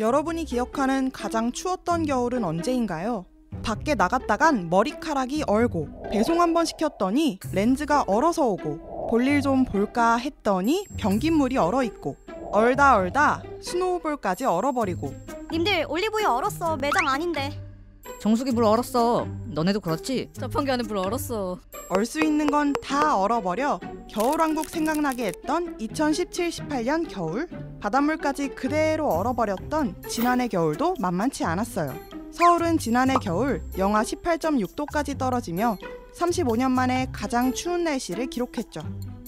여러분이 기억하는 가장 추웠던 겨울은 언제인가요? 밖에 나갔다간 머리카락이 얼고 배송 한번 시켰더니 렌즈가 얼어서 오고 볼일 좀 볼까 했더니 변기물이 얼어 있고 얼다 얼다 스노우볼까지 얼어버리고. 님들 올리브유 얼었어. 매장 아닌데 정수기 물 얼었어. 너네도 그렇지? 자판기 안에 물 얼었어. 얼 수 있는 건 다 얼어버려 겨울왕국 생각나게 했던 2017-18년 겨울 바닷물까지 그대로 얼어버렸던 지난해 겨울도 만만치 않았어요. 서울은 지난해 겨울 영하 18.6도까지 떨어지며 35년 만에 가장 추운 날씨를 기록했죠.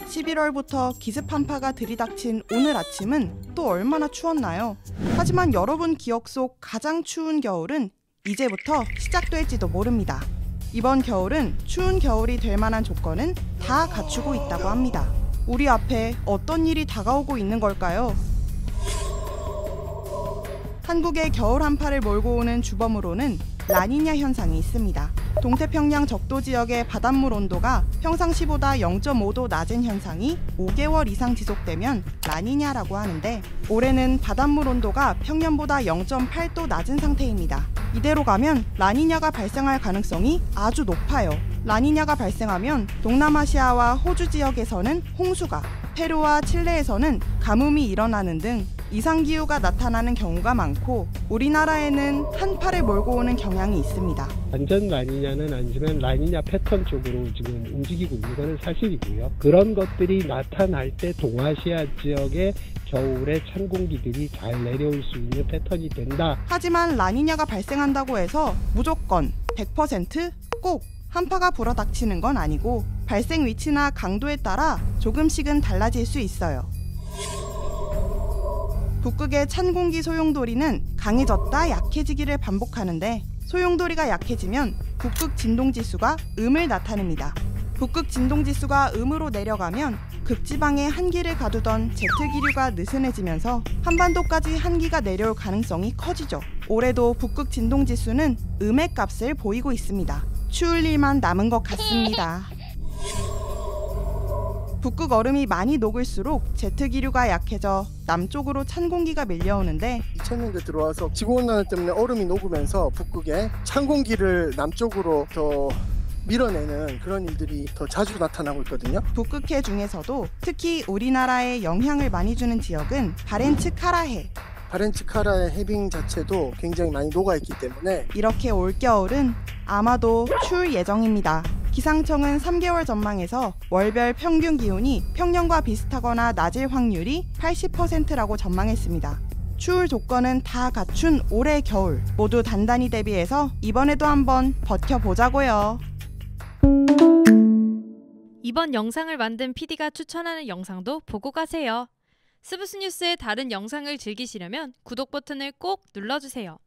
11월부터 기습 한파가 들이닥친 오늘 아침은 또 얼마나 추웠나요? 하지만 여러분 기억 속 가장 추운 겨울은 이제부터 시작될지도 모릅니다. 이번 겨울은 추운 겨울이 될 만한 조건은 다 갖추고 있다고 합니다. 우리 앞에 어떤 일이 다가오고 있는 걸까요? 한국의 겨울 한파를 몰고 오는 주범으로는 라니냐 현상이 있습니다. 동태평양 적도 지역의 바닷물 온도가 평상시보다 0.5도 낮은 현상이 5개월 이상 지속되면 라니냐라고 하는데 올해는 바닷물 온도가 평년보다 0.8도 낮은 상태입니다. 이대로 가면 라니냐가 발생할 가능성이 아주 높아요. 라니냐가 발생하면 동남아시아와 호주 지역에서는 홍수가, 페루와 칠레에서는 가뭄이 일어나는 등 이상기후가 나타나는 경우가 많고 우리나라에는 한파를 몰고 오는 경향이 있습니다. 완전 라니냐는 아니지만 라니냐 패턴 쪽으로 지금 움직이고 있는 것은 사실이고요. 그런 것들이 나타날 때 동아시아 지역의 겨울에 찬 공기들이 잘 내려올 수 있는 패턴이 된다. 하지만 라니냐가 발생한다고 해서 무조건 100%꼭 한파가 불어닥치는 건 아니고 발생 위치나 강도에 따라 조금씩은 달라질 수 있어요. 북극의 찬 공기 소용돌이는 강해졌다 약해지기를 반복하는데 소용돌이가 약해지면 북극 진동 지수가 음을 나타냅니다. 북극 진동 지수가 음으로 내려가면 극지방에 한기를 가두던 제트 기류가 느슨해지면서 한반도까지 한기가 내려올 가능성이 커지죠. 올해도 북극 진동 지수는 음의 값을 보이고 있습니다. 추울 일만 남은 것 같습니다. 북극 얼음이 많이 녹을수록 제트 기류가 약해져 남쪽으로 찬 공기가 밀려오는데 2000년대 들어와서 지구온난화 때문에 얼음이 녹으면서 북극에 찬 공기를 남쪽으로 더 밀어내는 그런 일들이 더 자주 나타나고 있거든요. 북극해 중에서도 특히 우리나라에 영향을 많이 주는 지역은 바렌츠 카라해. 바렌츠 카라의 해빙 자체도 굉장히 많이 녹아있기 때문에 이렇게 올겨울은 아마도 추울 예정입니다. 기상청은 3개월 전망에서 월별 평균 기온이 평년과 비슷하거나 낮을 확률이 80%라고 전망했습니다. 추울 조건은 다 갖춘 올해 겨울 모두 단단히 대비해서 이번에도 한번 버텨보자고요. 이번 영상을 만든 PD가 추천하는 영상도 보고 가세요. 스브스 뉴스의 다른 영상을 즐기시려면 구독 버튼을 꼭 눌러주세요.